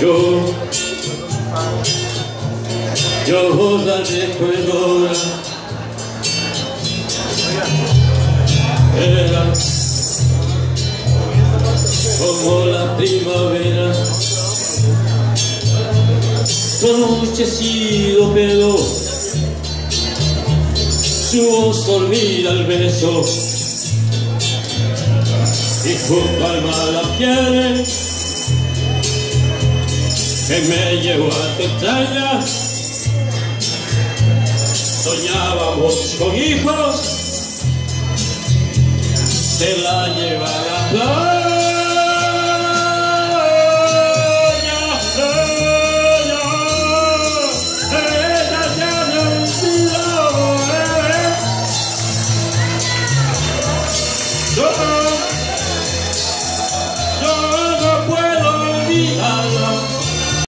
Yo, yo la recuerdo Era como la primavera. Anochecido pelo. Su voz dormida al beso. Y junto al mar que me llevó a Texaya. Soñábamos con hijos, se la lleva a la playa. Oh!